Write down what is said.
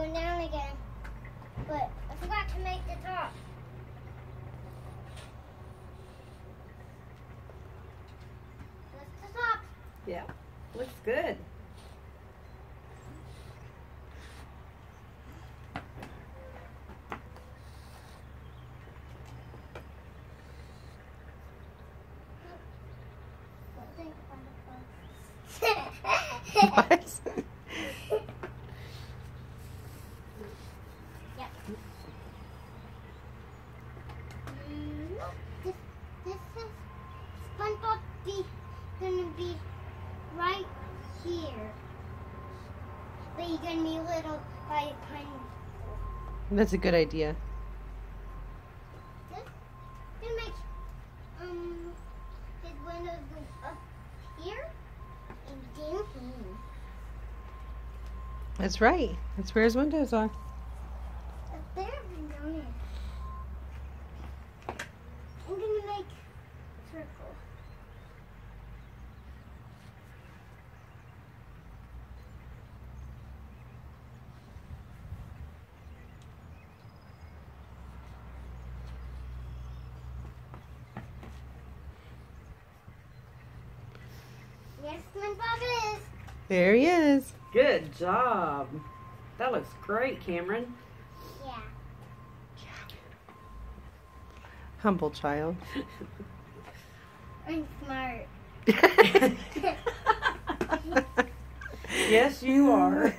Going down again. But I forgot to make the top. That's the top. Yeah. Looks good. Be gonna be right here. But he's gonna be little by a tiny. That's a good idea. This gonna make um his windows go up here and down here. That's right. That's where his windows are. Up there and down here. I'm gonna make circle. Yes, SpongeBob is. There he is. Good job. That looks great, Cameron. Yeah. Humble child. I'm smart. yes, you are.